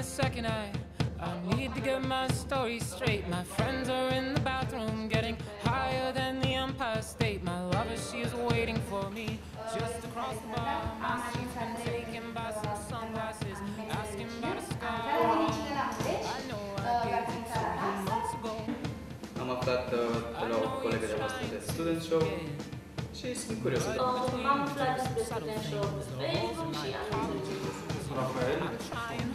a second, I, I need to get my story straight. My friends are in the bathroom getting higher than the Empire State. My lover, she is waiting for me just across the bar. My seat's been taken by some sunglasses, asking about a scar. I know I gave it to you months ago. Am aflat uh, de la o colegă de voastră de Student Show și sunt curios. Am aflat despre Student Show pe Facebook și am înțeles. Sunt Rafael, sunt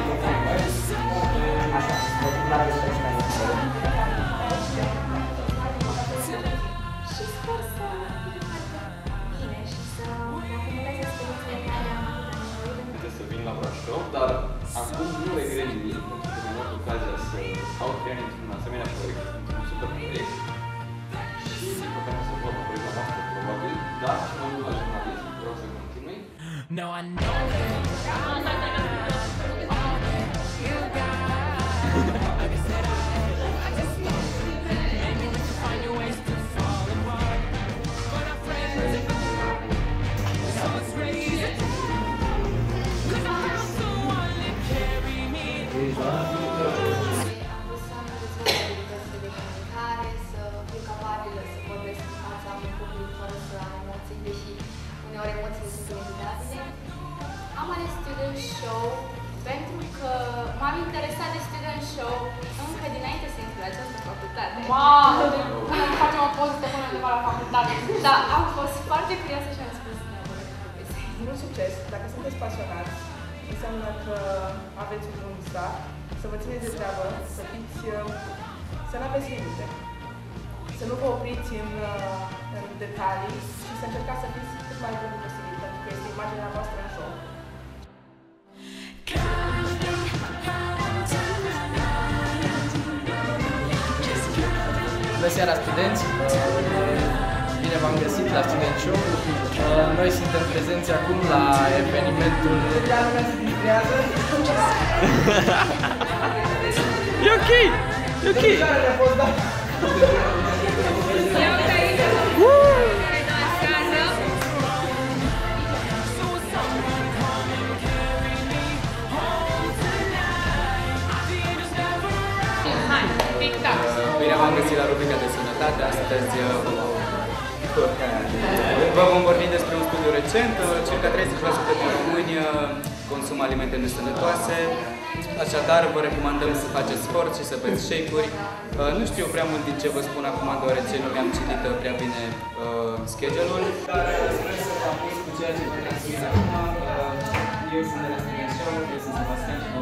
să vin la Brașov, dar acum nu regret nimic, pentru că mi-am luat ocazia să stau trei ani într-un asemenea proiect, într-un super proiect. Și după care o să văd la proiect la master, probabil, dar și mai mult la jurnalism, vreau să continui. No, I know uneori emoțiile sunt inevitabile. Am ales Student Show pentru că m-am interesat de Student Show încă dinainte să intru la această facultate. Mamă, deci facem o pozită până undeva la facultate. Da, am fost foarte curioasă și am spus neapărat că trebuie să Mult succes! Dacă sunteți pasionați, înseamnă că aveți un drum visat, să vă țineți de treabă, să fiți, uh, să nu aveți limite, să nu vă opriți în, uh, în detalii și să încercați să fiți cât mai buni posibil, pentru că este imaginea voastră în show. Bună seara, studenți! Bine v-am găsit la Student Show. Noi suntem prezenți acum la evenimentul... E ok! E ok! Hai, tic-tac. Bine v-am găsit la rubrica de sănătate. Astăzi uh, vă vom vorbi despre un studiu recent. Uh, Circa 30% din români uh, consumă alimente nesănătoase. Așadar, vă recomandăm să faceți sport și să beți shake-uri. Uh, Nu știu prea mult din ce vă spun acum, deoarece nu mi-am citit uh, prea bine uh, schedule-ul. Dar uh, sper să v-am pus cu ceea ce vă transmit acum. Uh, Eu sunt de la Student Show, eu sunt Sebastian și vă